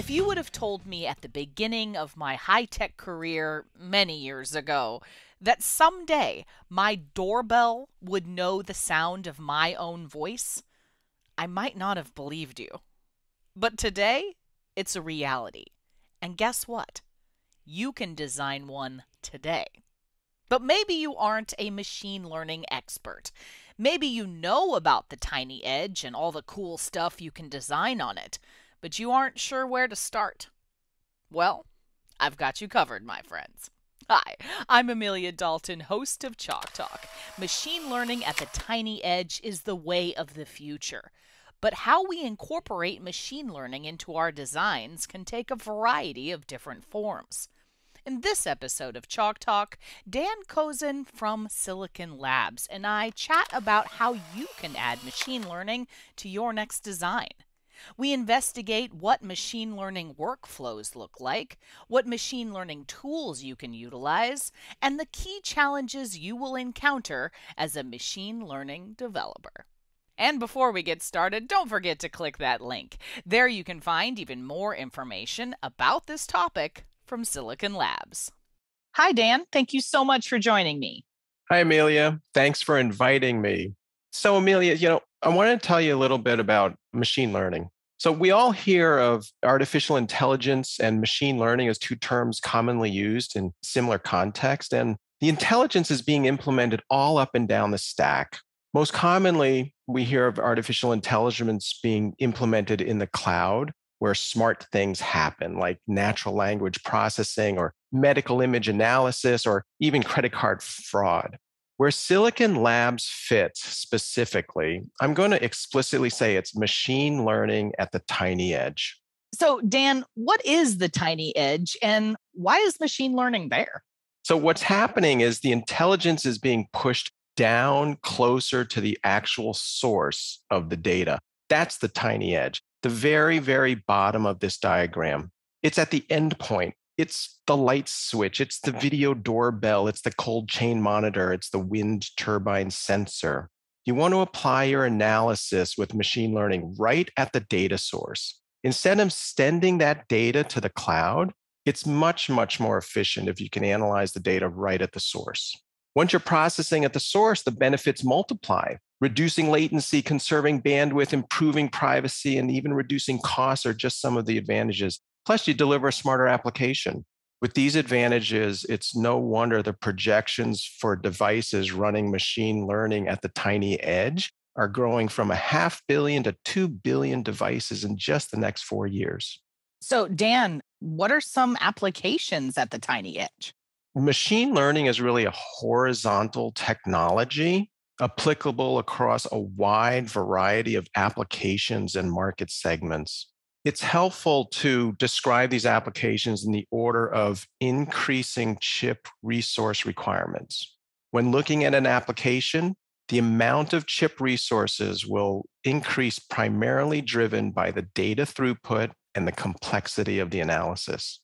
If you would have told me at the beginning of my high tech career many years ago that someday my doorbell would know the sound of my own voice, I might not have believed you. But today, it's a reality. And guess what? You can design one today. But maybe you aren't a machine learning expert. Maybe you know about the tiny edge and all the cool stuff you can design on it but you aren't sure where to start. Well, I've got you covered, my friends. Hi, I'm Amelia Dalton, host of Chalk Talk. Machine learning at the tiny edge is the way of the future. But how we incorporate machine learning into our designs can take a variety of different forms. In this episode of Chalk Talk, Dan Kozin from Silicon Labs and I chat about how you can add machine learning to your next design. We investigate what machine learning workflows look like, what machine learning tools you can utilize, and the key challenges you will encounter as a machine learning developer. And before we get started, don't forget to click that link. There you can find even more information about this topic from Silicon Labs. Hi, Dan. Thank you so much for joining me. Hi, Amelia. Thanks for inviting me. So, Amelia, you know, I want to tell you a little bit about machine learning. So, we all hear of artificial intelligence and machine learning as two terms commonly used in similar context. And the intelligence is being implemented all up and down the stack. Most commonly, we hear of artificial intelligence being implemented in the cloud, where smart things happen, like natural language processing or medical image analysis or even credit card fraud. Where Silicon Labs fits specifically, I'm going to explicitly say it's machine learning at the tiny edge. So, Dan, what is the tiny edge and why is machine learning there? So, what's happening is the intelligence is being pushed down closer to the actual source of the data. That's the tiny edge, the very, very bottom of this diagram. It's at the end point it's the light switch, it's the video doorbell, it's the cold chain monitor, it's the wind turbine sensor. You want to apply your analysis with machine learning right at the data source. Instead of sending that data to the cloud, it's much, much more efficient if you can analyze the data right at the source. Once you're processing at the source, the benefits multiply. Reducing latency, conserving bandwidth, improving privacy, and even reducing costs are just some of the advantages Plus, you deliver a smarter application. With these advantages, it's no wonder the projections for devices running machine learning at the tiny edge are growing from a half billion to 2 billion devices in just the next four years. So, Dan, what are some applications at the tiny edge? Machine learning is really a horizontal technology applicable across a wide variety of applications and market segments it's helpful to describe these applications in the order of increasing chip resource requirements. When looking at an application, the amount of chip resources will increase primarily driven by the data throughput and the complexity of the analysis.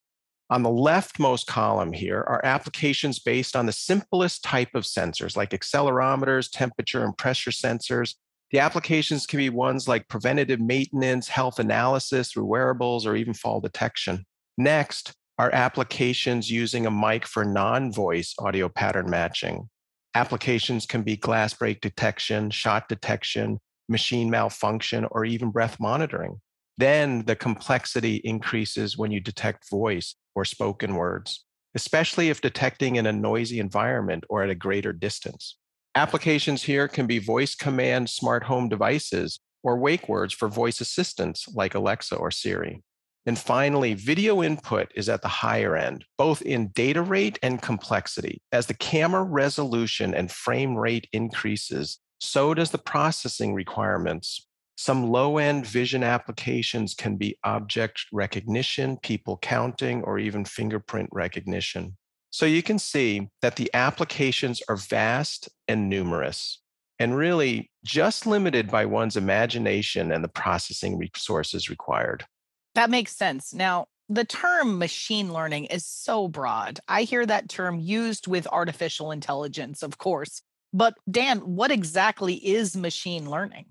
On the leftmost column here are applications based on the simplest type of sensors like accelerometers, temperature and pressure sensors, the applications can be ones like preventative maintenance, health analysis through wearables, or even fall detection. Next are applications using a mic for non voice audio pattern matching. Applications can be glass break detection, shot detection, machine malfunction, or even breath monitoring. Then the complexity increases when you detect voice or spoken words, especially if detecting in a noisy environment or at a greater distance. Applications here can be voice command smart home devices or wake words for voice assistants like Alexa or Siri. And finally, video input is at the higher end, both in data rate and complexity. As the camera resolution and frame rate increases, so does the processing requirements. Some low end vision applications can be object recognition, people counting, or even fingerprint recognition. So you can see that the applications are vast and numerous and really just limited by one's imagination and the processing resources required. That makes sense. Now, the term machine learning is so broad. I hear that term used with artificial intelligence, of course. But Dan, what exactly is machine learning?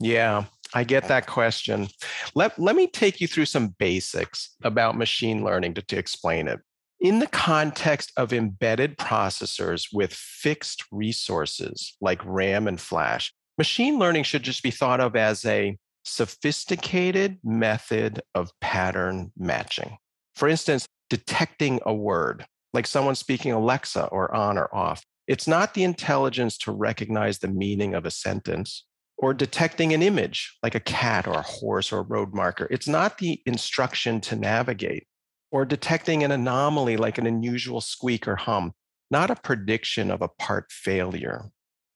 Yeah. I get that question. Let, let me take you through some basics about machine learning to, to explain it. In the context of embedded processors with fixed resources like RAM and flash, machine learning should just be thought of as a sophisticated method of pattern matching. For instance, detecting a word, like someone speaking Alexa or on or off. It's not the intelligence to recognize the meaning of a sentence or detecting an image, like a cat or a horse or a road marker. It's not the instruction to navigate or detecting an anomaly like an unusual squeak or hum, not a prediction of a part failure.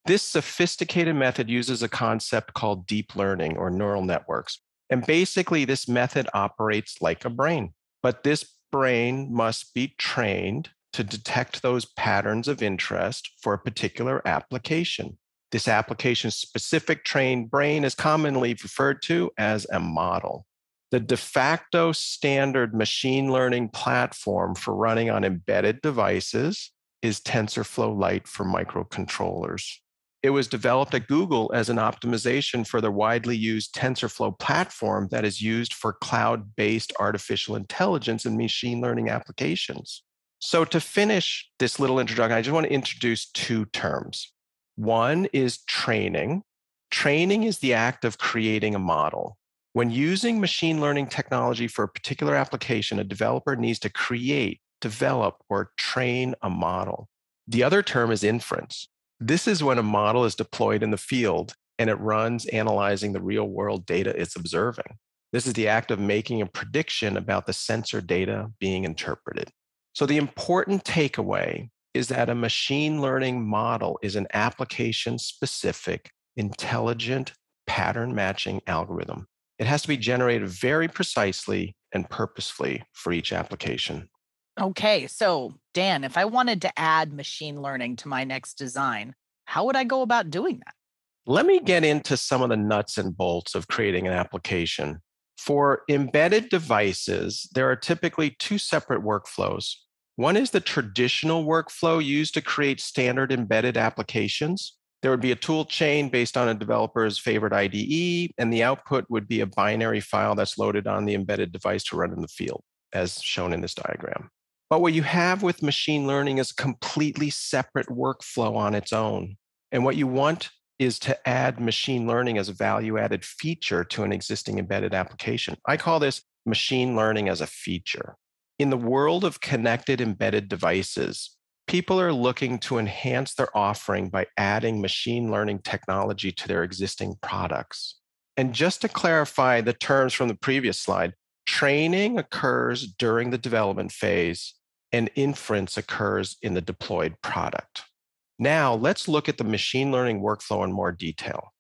This sophisticated method uses a concept called deep learning or neural networks. And basically, this method operates like a brain, but this brain must be trained to detect those patterns of interest for a particular application. This application specific trained brain is commonly referred to as a model. The de facto standard machine learning platform for running on embedded devices is TensorFlow Lite for microcontrollers. It was developed at Google as an optimization for the widely used TensorFlow platform that is used for cloud based artificial intelligence and machine learning applications. So, to finish this little introduction, I just want to introduce two terms. One is training. Training is the act of creating a model. When using machine learning technology for a particular application, a developer needs to create, develop, or train a model. The other term is inference. This is when a model is deployed in the field and it runs analyzing the real world data it's observing. This is the act of making a prediction about the sensor data being interpreted. So, the important takeaway is that a machine learning model is an application specific, intelligent pattern matching algorithm. It has to be generated very precisely and purposefully for each application. Okay, so Dan, if I wanted to add machine learning to my next design, how would I go about doing that? Let me get into some of the nuts and bolts of creating an application. For embedded devices, there are typically two separate workflows. One is the traditional workflow used to create standard embedded applications. There would be a tool chain based on a developer's favorite IDE, and the output would be a binary file that's loaded on the embedded device to run in the field, as shown in this diagram. But what you have with machine learning is a completely separate workflow on its own. And what you want is to add machine learning as a value added feature to an existing embedded application. I call this machine learning as a feature. In the world of connected embedded devices, people are looking to enhance their offering by adding machine learning technology to their existing products. And just to clarify the terms from the previous slide, training occurs during the development phase and inference occurs in the deployed product. Now, let's look at the machine learning workflow in more detail.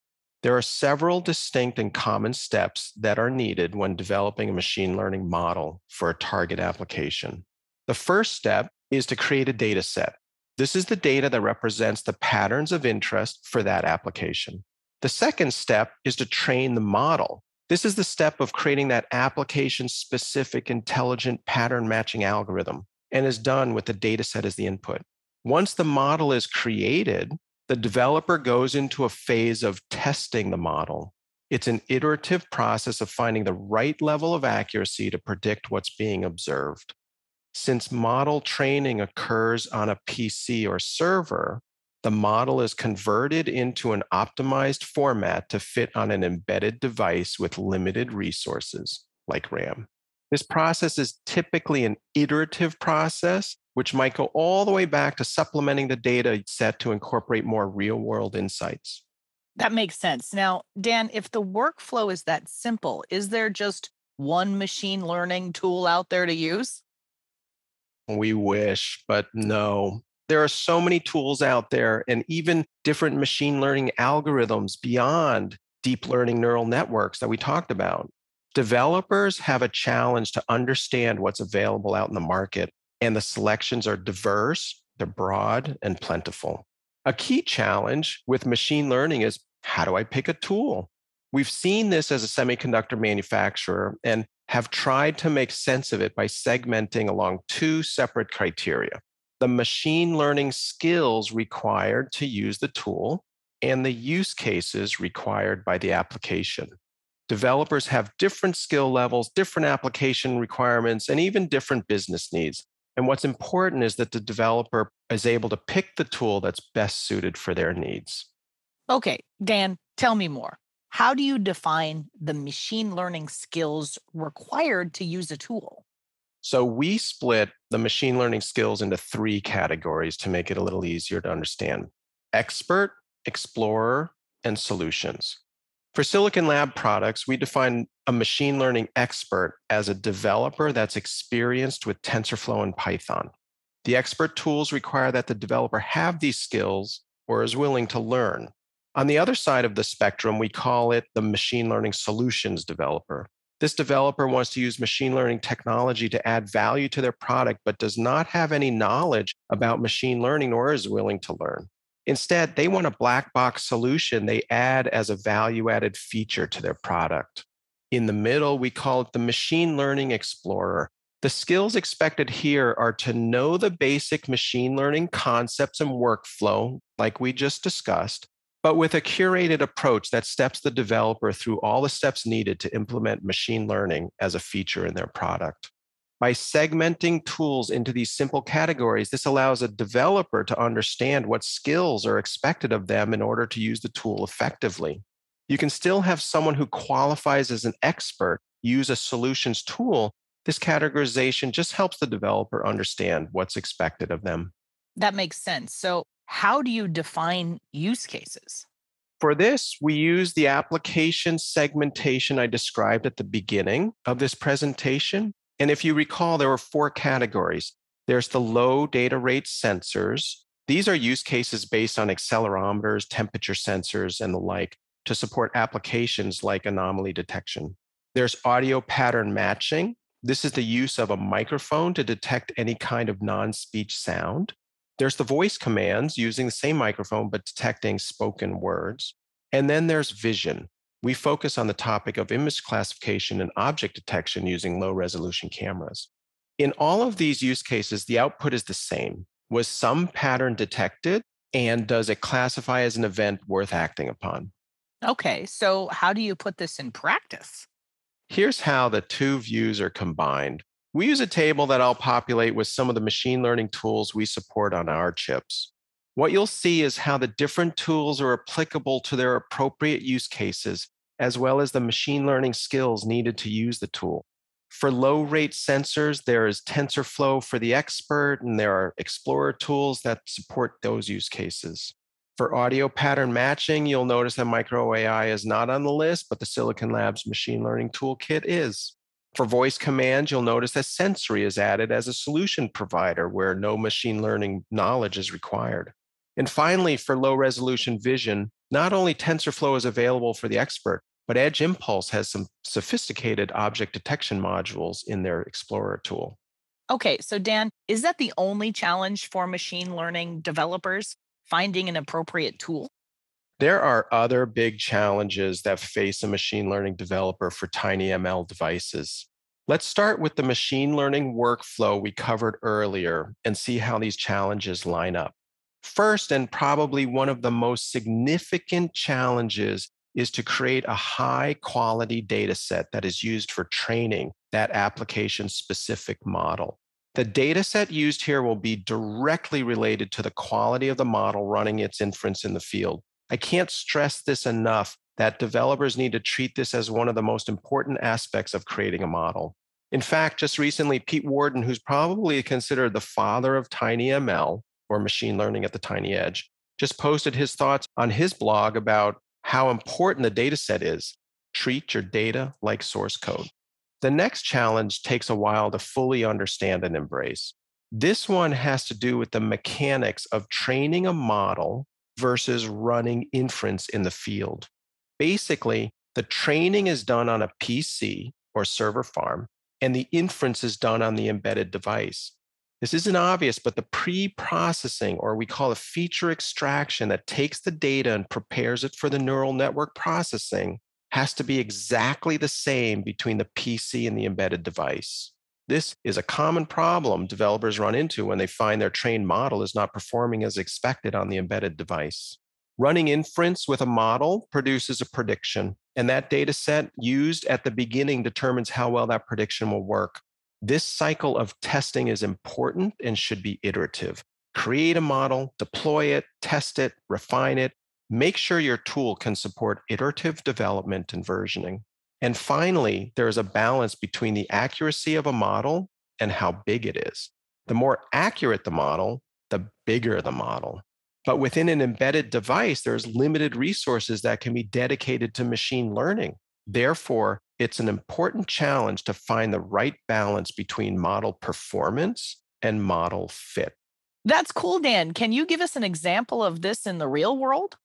There are several distinct and common steps that are needed when developing a machine learning model for a target application. The first step is to create a data set. This is the data that represents the patterns of interest for that application. The second step is to train the model. This is the step of creating that application specific intelligent pattern matching algorithm and is done with the data set as the input. Once the model is created, the developer goes into a phase of testing the model. It's an iterative process of finding the right level of accuracy to predict what's being observed. Since model training occurs on a PC or server, the model is converted into an optimized format to fit on an embedded device with limited resources, like RAM. This process is typically an iterative process which might go all the way back to supplementing the data set to incorporate more real world insights. That makes sense. Now, Dan, if the workflow is that simple, is there just one machine learning tool out there to use? We wish, but no. There are so many tools out there and even different machine learning algorithms beyond deep learning neural networks that we talked about. Developers have a challenge to understand what's available out in the market and the selections are diverse, they're broad and plentiful. A key challenge with machine learning is how do I pick a tool? We've seen this as a semiconductor manufacturer and have tried to make sense of it by segmenting along two separate criteria the machine learning skills required to use the tool and the use cases required by the application. developers have different skill levels, different application requirements, and even different business needs. And what's important is that the developer is able to pick the tool that's best suited for their needs. Okay, Dan, tell me more. How do you define the machine learning skills required to use a tool? So we split the machine learning skills into three categories to make it a little easier to understand expert, explorer, and solutions. For Silicon Lab products, we define a machine learning expert as a developer that's experienced with TensorFlow and Python. The expert tools require that the developer have these skills or is willing to learn. On the other side of the spectrum, we call it the machine learning solutions developer. This developer wants to use machine learning technology to add value to their product, but does not have any knowledge about machine learning or is willing to learn. Instead, they want a black box solution they add as a value added feature to their product. In the middle, we call it the Machine Learning Explorer. The skills expected here are to know the basic machine learning concepts and workflow, like we just discussed, but with a curated approach that steps the developer through all the steps needed to implement machine learning as a feature in their product. By segmenting tools into these simple categories, this allows a developer to understand what skills are expected of them in order to use the tool effectively. You can still have someone who qualifies as an expert use a solutions tool. This categorization just helps the developer understand what's expected of them. That makes sense. So, how do you define use cases? For this, we use the application segmentation I described at the beginning of this presentation. And if you recall, there were four categories. There's the low data rate sensors. These are use cases based on accelerometers, temperature sensors, and the like to support applications like anomaly detection. There's audio pattern matching. This is the use of a microphone to detect any kind of non speech sound. There's the voice commands using the same microphone, but detecting spoken words. And then there's vision we focus on the topic of image classification and object detection using low resolution cameras. In all of these use cases, the output is the same. Was some pattern detected? And does it classify as an event worth acting upon? Okay, so how do you put this in practice? Here's how the two views are combined. We use a table that I'll populate with some of the machine learning tools we support on our chips. What you'll see is how the different tools are applicable to their appropriate use cases, as well as the machine learning skills needed to use the tool. For low rate sensors, there is TensorFlow for the expert, and there are Explorer tools that support those use cases. For audio pattern matching, you'll notice that Micro AI is not on the list, but the Silicon Labs machine learning toolkit is. For voice commands, you'll notice that Sensory is added as a solution provider where no machine learning knowledge is required. And finally, for low resolution vision, not only TensorFlow is available for the expert, but Edge Impulse has some sophisticated object detection modules in their Explorer tool. Okay, so Dan, is that the only challenge for machine learning developers finding an appropriate tool? There are other big challenges that face a machine learning developer for tiny ML devices. Let's start with the machine learning workflow we covered earlier and see how these challenges line up. First, and probably one of the most significant challenges, is to create a high quality data set that is used for training that application specific model. The data set used here will be directly related to the quality of the model running its inference in the field. I can't stress this enough that developers need to treat this as one of the most important aspects of creating a model. In fact, just recently, Pete Warden, who's probably considered the father of TinyML, or machine learning at the tiny edge, just posted his thoughts on his blog about how important the data set is. Treat your data like source code. The next challenge takes a while to fully understand and embrace. This one has to do with the mechanics of training a model versus running inference in the field. Basically, the training is done on a PC or server farm, and the inference is done on the embedded device. This isn't obvious, but the pre processing, or we call it feature extraction, that takes the data and prepares it for the neural network processing, has to be exactly the same between the PC and the embedded device. This is a common problem developers run into when they find their trained model is not performing as expected on the embedded device. Running inference with a model produces a prediction. And that data set used at the beginning determines how well that prediction will work. This cycle of testing is important and should be iterative. Create a model, deploy it, test it, refine it. Make sure your tool can support iterative development and versioning. And finally, there is a balance between the accuracy of a model and how big it is. The more accurate the model, the bigger the model. But within an embedded device, there's limited resources that can be dedicated to machine learning. Therefore, it's an important challenge to find the right balance between model performance and model fit. That's cool, Dan. Can you give us an example of this in the real world?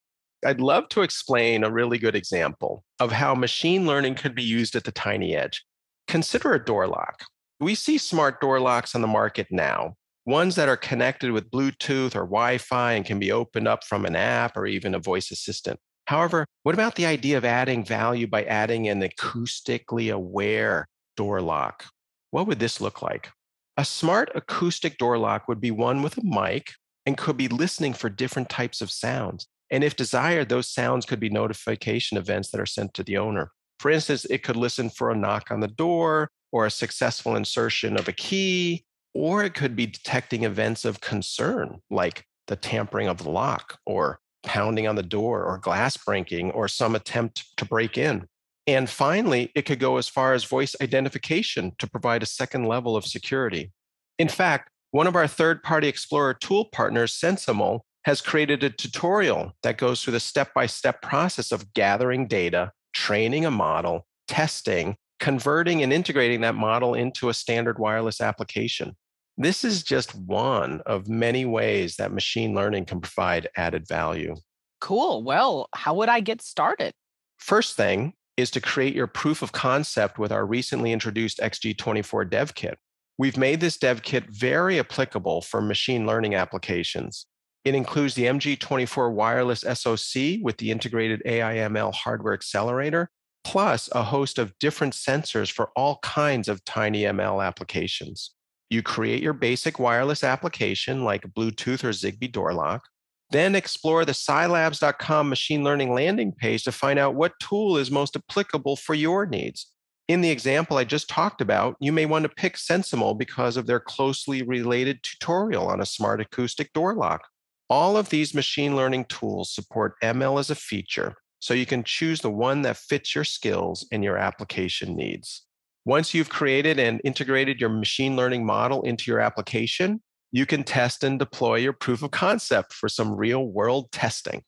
I'd love to explain a really good example of how machine learning could be used at the tiny edge. Consider a door lock. We see smart door locks on the market now, ones that are connected with Bluetooth or Wi Fi and can be opened up from an app or even a voice assistant. However, what about the idea of adding value by adding an acoustically aware door lock? What would this look like? A smart acoustic door lock would be one with a mic and could be listening for different types of sounds. And if desired, those sounds could be notification events that are sent to the owner. For instance, it could listen for a knock on the door or a successful insertion of a key, or it could be detecting events of concern like the tampering of the lock or pounding on the door or glass breaking or some attempt to break in. And finally, it could go as far as voice identification to provide a second level of security. In fact, one of our third party Explorer tool partners, SensiML, has created a tutorial that goes through the step by step process of gathering data, training a model, testing, converting and integrating that model into a standard wireless application. This is just one of many ways that machine learning can provide added value. Cool. Well, how would I get started? First thing is to create your proof of concept with our recently introduced XG24 Dev Kit. We've made this dev kit very applicable for machine learning applications. It includes the MG24 wireless SoC with the integrated AIML hardware accelerator, plus a host of different sensors for all kinds of tiny ML applications. You create your basic wireless application like Bluetooth or Zigbee door lock. Then explore the silabs.com machine learning landing page to find out what tool is most applicable for your needs. In the example I just talked about, you may want to pick SensiML because of their closely related tutorial on a smart acoustic door lock. All of these machine learning tools support ML as a feature, so you can choose the one that fits your skills and your application needs. Once you've created and integrated your machine learning model into your application, you can test and deploy your proof of concept for some real world testing.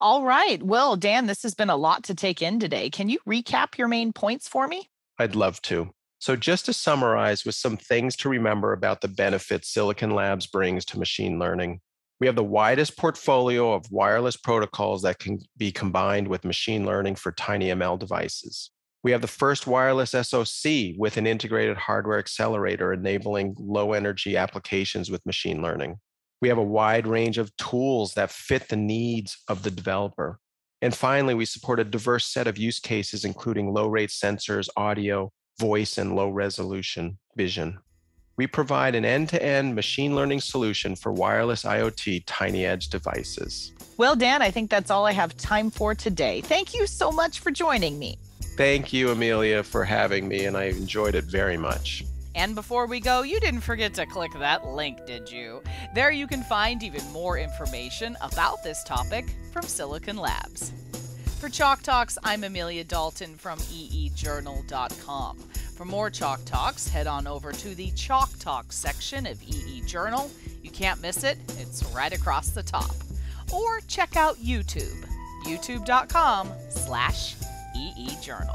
All right. Well, Dan, this has been a lot to take in today. Can you recap your main points for me? I'd love to. So, just to summarize with some things to remember about the benefits Silicon Labs brings to machine learning. We have the widest portfolio of wireless protocols that can be combined with machine learning for TinyML devices. We have the first wireless SoC with an integrated hardware accelerator enabling low energy applications with machine learning. We have a wide range of tools that fit the needs of the developer. And finally, we support a diverse set of use cases, including low rate sensors, audio, voice, and low resolution vision. We provide an end to end machine learning solution for wireless IoT tiny edge devices. Well, Dan, I think that's all I have time for today. Thank you so much for joining me. Thank you, Amelia, for having me, and I enjoyed it very much. And before we go, you didn't forget to click that link, did you? There you can find even more information about this topic from Silicon Labs. For Chalk Talks, I'm Amelia Dalton from eejournal.com. For more Chalk Talks, head on over to the Chalk Talk section of EE Journal. You can't miss it, it's right across the top. Or check out YouTube, youtube.com slash EE Journal.